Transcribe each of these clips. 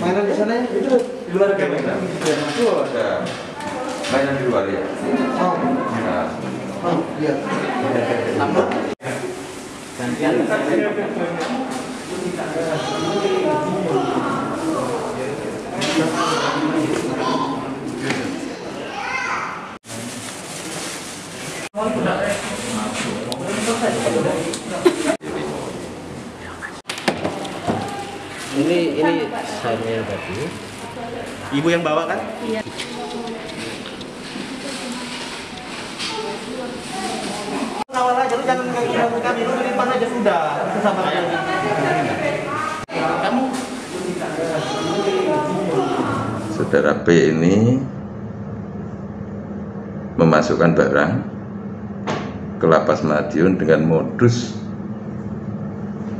Mainan di sana ya? Itu di luar game ya? Itu ada mainan di luar ya. mau. Nah, Mau, iya. Ini ini saya tadi. Ibu yang bawa kan? Awal aja lu jangan kayak kami lu di mana aja sudah. Sama kami. Kamu saudara B ini memasukkan barang ke lapas Madiun dengan modus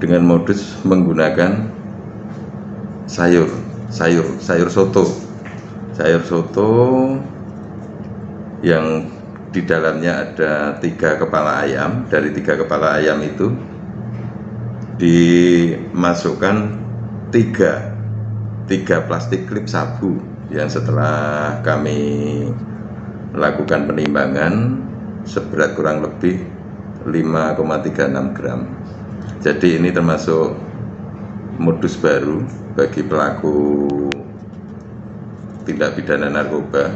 dengan modus menggunakan sayur sayur sayur soto. Sayur soto yang di dalamnya ada tiga kepala ayam. Dari tiga kepala ayam itu dimasukkan tiga tiga plastik klip sabu yang setelah kami melakukan penimbangan seberat kurang lebih 5,36 gram. Jadi ini termasuk modus baru bagi pelaku tindak pidana narkoba